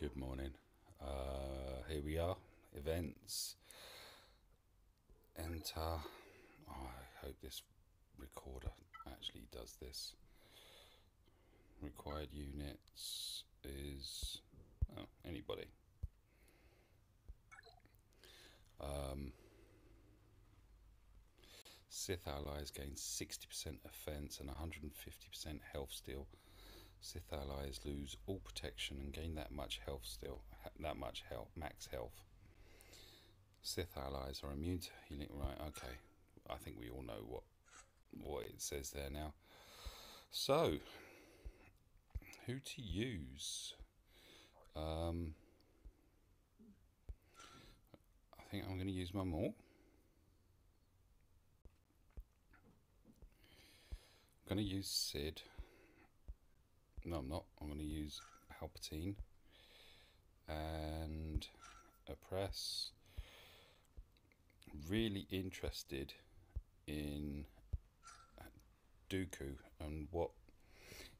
Good morning. Uh, here we are. Events. Enter. Oh, I hope this recorder actually does this. Required units is oh, anybody. Um, Sith allies gain 60% offense and 150% health steal. Sith allies lose all protection and gain that much health steal, that much health, max health. Sith allies are immune to healing. Right, okay. I think we all know what what it says there now. So, who to use? Um, I think I'm going to use my Maul. I'm going to use Sid. No, I'm not. I'm going to use Palpatine and Opress. Really interested in Dooku and what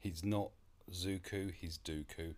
he's not Zuku, he's Dooku.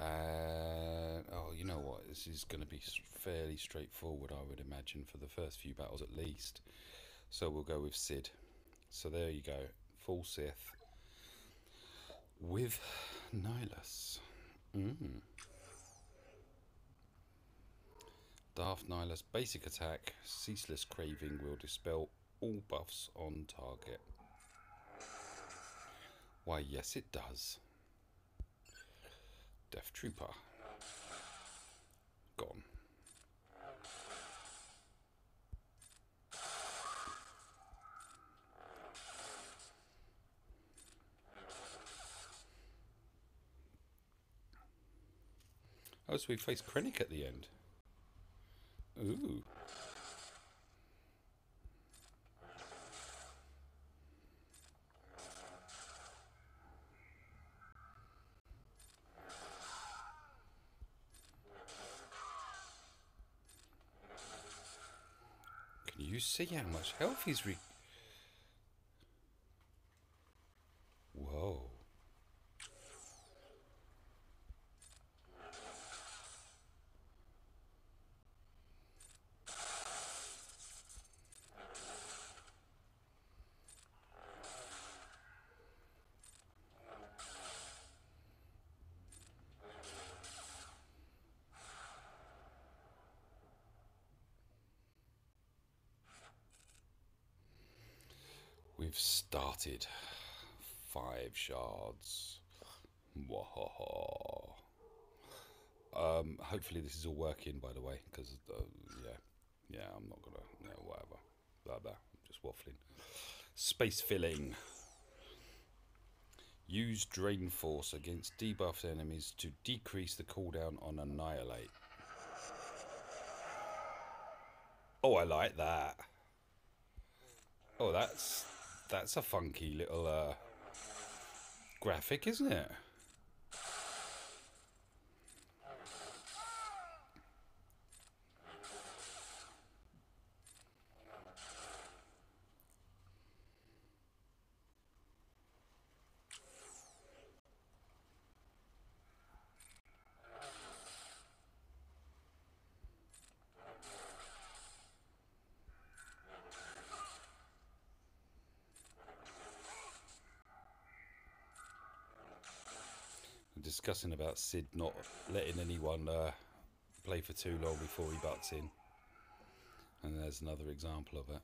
Uh, oh, you know what? This is going to be fairly straightforward, I would imagine, for the first few battles at least. So we'll go with Sid. So there you go, full Sith with Nihilus. Mm. Darth Nihilus basic attack, ceaseless craving will dispel all buffs on target. Why, yes, it does. Death Trooper. Gone. Oh, so we face Krennic at the end. Ooh. Can you see how much health he's re... Whoa. We've started. Five shards. Wahaha. Um, hopefully this is all working, by the way, because uh, yeah, yeah, I'm not gonna, yeah, whatever, blah blah. I'm just waffling. Space filling. Use drain force against debuffed enemies to decrease the cooldown on annihilate. Oh, I like that. Oh, that's that's a funky little uh, graphic, isn't it? Discussing about Sid not letting anyone uh, play for too long before he butts in. And there's another example of it.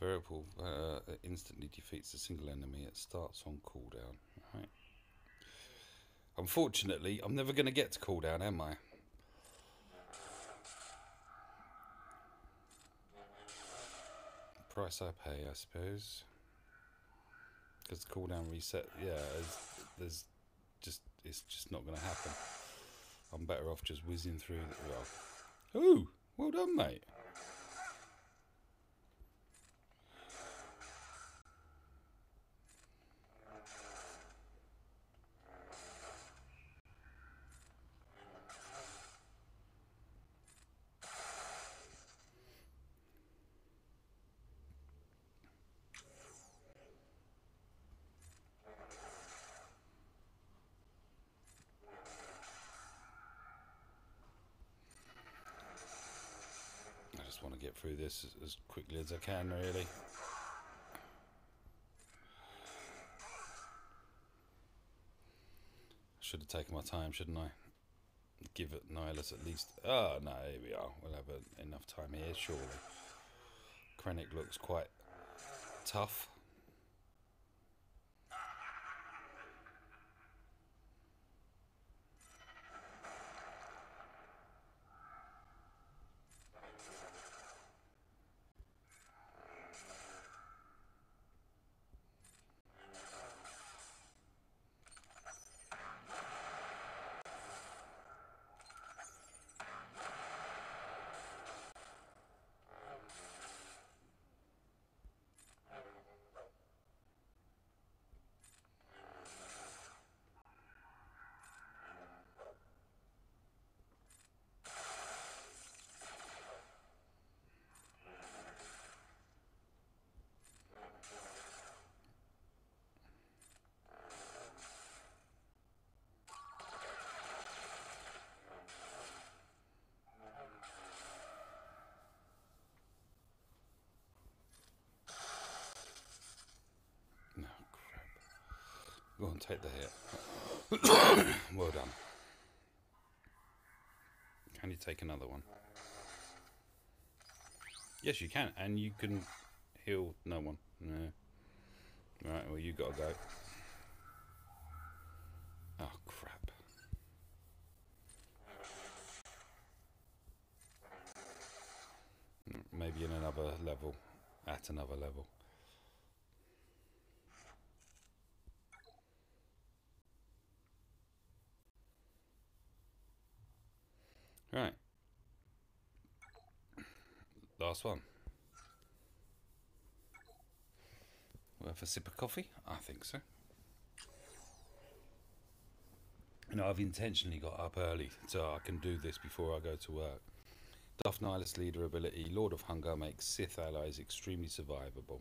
Variable uh, instantly defeats a single enemy. It starts on cooldown. Right. Unfortunately, I'm never going to get to cooldown, am I? Price I pay, I suppose. Because cooldown reset, yeah, there's, just it's just not going to happen. I'm better off just whizzing through. Well, ooh, well done, mate. Just want to get through this as, quickly as I can, really. Should have taken my time, shouldn't I? Give it Nihilus at least. Oh, no, here we are. We'll have a, enough time here, surely. Krennic looks quite tough. Go on, take the hit. well done. Can you take another one? Yes, you can, and you can heal no one. No. Right, well, you gotta go. Oh, crap. Maybe in another level. At another level. Right. Last one. Worth a sip of coffee? I think so. Know, I've intentionally got up early so I can do this before I go to work. Darth Nihilus leader ability, Lord of Hunger makes Sith allies extremely survivable.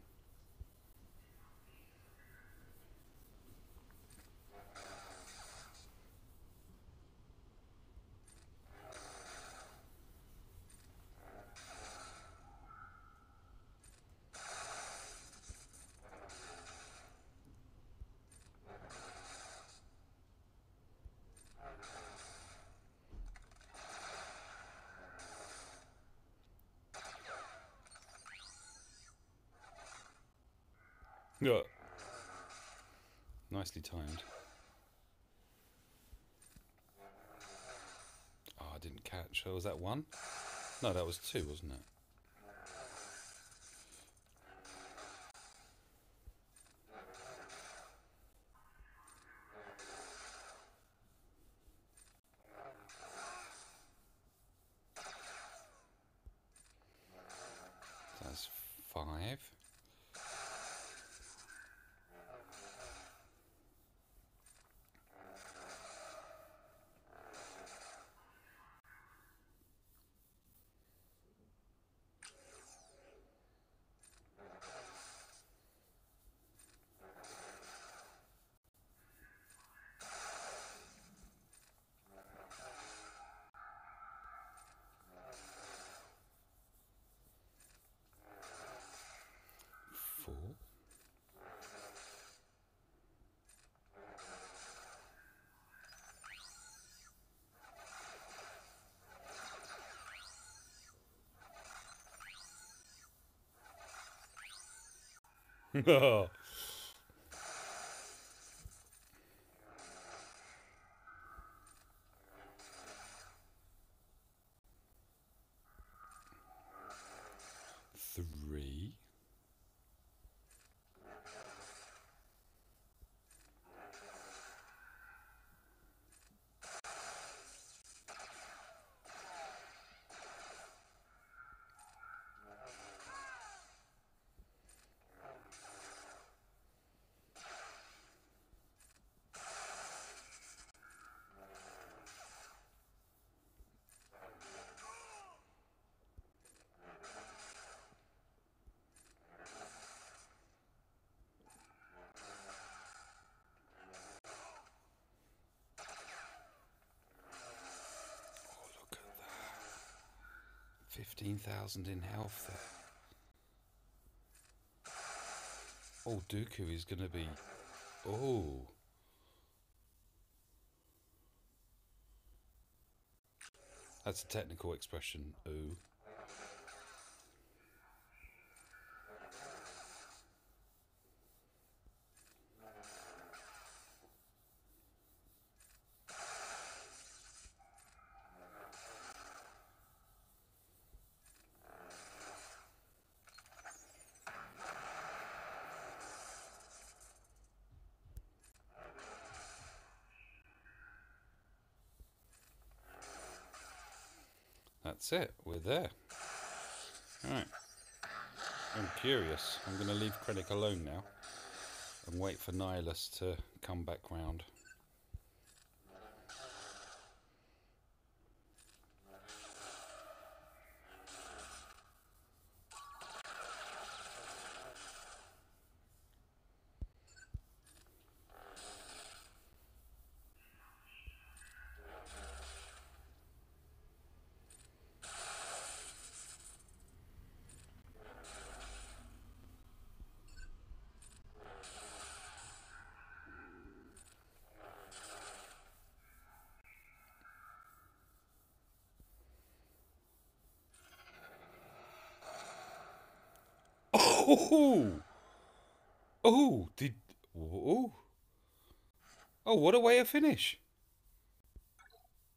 Yeah. Nicely timed. Oh, I didn't catch. Oh, was that one? No, that was two, wasn't it? Oh. Three. Oh, look at that. 15,000 in health there. Oh, Dooku is going to be. Oh. That's a technical expression. Ooh. That's it. We're there. Alright. I'm curious. I'm going to leave Krennic alone now and wait for Nihilus to come back round. Oh! Oh! Did. Oh! Oh, what a way to finish!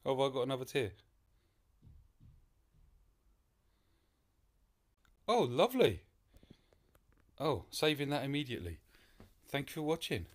Oh, have I got another tier? Oh, lovely! Oh, saving that immediately. Thank you for watching.